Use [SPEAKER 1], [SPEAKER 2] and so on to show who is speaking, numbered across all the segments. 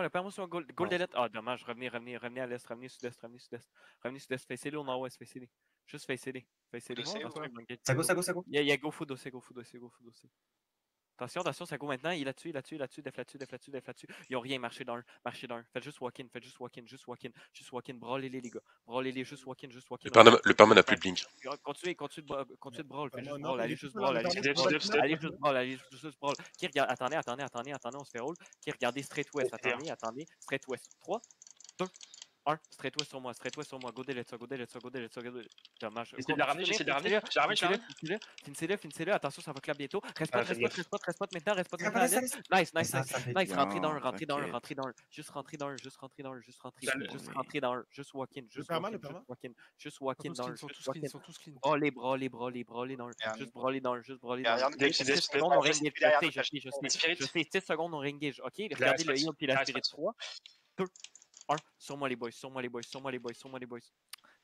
[SPEAKER 1] moi, le perds-moi sur goal, goal de lettre. Ah, dommage, revenez, revenez, revenez à l'est, revenez sud-est, revenez sud-est. Revenez sud-est, facez-les au nord-ouest, facez-les. Juste facez-les. Facez-les.
[SPEAKER 2] Ça go, ça go, ça go.
[SPEAKER 1] Il y a, il y a go food aussi, go food aussi, go food aussi. Attention, attention, ça go maintenant. Il est là-dessus, il est là-dessus, là-dessus, def là-dessus, def là-dessus, def là-dessus. Ils ont rien marché dans un, marché dans un. Faites juste walk-in, faites juste walk-in, juste walk-in, juste walk-in. Braulez-les, les gars. Braulez-les, juste walk-in, juste walk-in.
[SPEAKER 3] Le perma, le perma n'a plus de blink.
[SPEAKER 1] Continuez, continuez de, continuez de brawl, faites juste brawl,
[SPEAKER 4] il
[SPEAKER 1] allez juste brawl,
[SPEAKER 4] le
[SPEAKER 1] allez juste brawl, allez juste brawl, allez juste juste brawl. Qui regarde, attendez, attendez, attendez, attendez, on se fait roll. Qui regardez straight west, attendez, attendez, straight west. 3, 2, 1, straight west sur moi, straight west sur moi, go ça, go delete ça, go delete ça, go Dommage.
[SPEAKER 5] J'essaie de la ramener, j'essaie de la ramener. Je la ramène, je la ramène.
[SPEAKER 1] Finissez-le, attention, ça va clap bientôt. Reste
[SPEAKER 5] Ah,
[SPEAKER 1] pas maintenant, reste pas
[SPEAKER 2] Ça
[SPEAKER 1] maintenant. Nice, nice, nice. rentrez dans un,
[SPEAKER 3] Non,
[SPEAKER 1] rentrez dans un,
[SPEAKER 3] ok.
[SPEAKER 1] rentrez dans un. Juste rentrez dans un, juste rentrez dans un, juste rentrez. Juste rentrez dans un, juste walk in, juste walk in,
[SPEAKER 4] le
[SPEAKER 1] juste walk in, juste
[SPEAKER 6] Ils
[SPEAKER 1] walk in
[SPEAKER 6] sont tous
[SPEAKER 1] dans
[SPEAKER 6] clean, ils sont tous ils sont tous clean.
[SPEAKER 1] Brawler, brawler, brawler, brawler dans le. Juste brawler dans le, juste brawler dans le. secondes, on je sais, je sais, je sais,
[SPEAKER 5] Spirit.
[SPEAKER 1] je sais, 6 secondes, on ring Ok, regardez le heal puis la spirit.
[SPEAKER 5] spot.
[SPEAKER 1] 3, 2, 1. Sur moi les boys, sur moi les boys, sur moi les boys, sur moi les boys.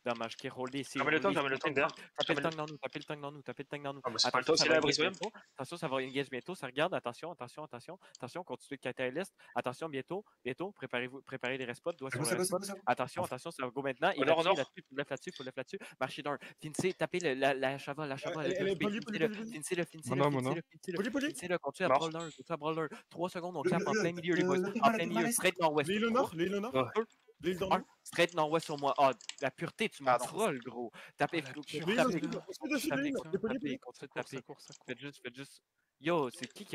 [SPEAKER 1] Dommage, qui est rollé ici.
[SPEAKER 5] J'emmène le tank, j'emmène le tank derrière.
[SPEAKER 1] Tapez le tank dans nous, tapez le tank dans nous, tapez le tank dans nous.
[SPEAKER 5] Ah, bah, c'est pas le
[SPEAKER 1] Attention,
[SPEAKER 5] temps,
[SPEAKER 1] ça
[SPEAKER 5] c'est William.
[SPEAKER 1] bientôt. Attention, ça va engage bientôt. Ça regarde. Attention, attention, attention. Attention, continuez de l'est. Attention, bientôt, bientôt. Préparez-vous, préparez les respots. Doigt
[SPEAKER 2] Ça
[SPEAKER 1] sur le. Attention, attention, ça va go maintenant.
[SPEAKER 5] Nord, au
[SPEAKER 1] là-dessus, faut left là-dessus, faut left là-dessus. Marchez d'un. Finissez, tapez le- la, la chaval, la finissez-le,
[SPEAKER 6] Mon homme, mon
[SPEAKER 1] finissez-le, finissez-le.
[SPEAKER 4] Poli, poli.
[SPEAKER 1] Finissez-le, continuez à
[SPEAKER 5] Mort.
[SPEAKER 1] brawl d'un, continuez à brawl d'un. 3 secondes, on
[SPEAKER 2] Le-
[SPEAKER 1] clap en
[SPEAKER 2] le-
[SPEAKER 1] plein milieu, les
[SPEAKER 2] le-
[SPEAKER 1] boys.
[SPEAKER 2] le
[SPEAKER 1] En plein
[SPEAKER 2] le
[SPEAKER 1] milieu, straight nord-ouest.
[SPEAKER 4] L'île nord, l'île nord. L'île
[SPEAKER 1] straight nord-ouest sur moi. Ah, la pureté, tu m'en
[SPEAKER 5] Pardon.
[SPEAKER 1] trolls, gros. Tapez,
[SPEAKER 6] Ah,
[SPEAKER 1] tapez, tapez. Faites juste, faites juste. Yo, c'est qui qui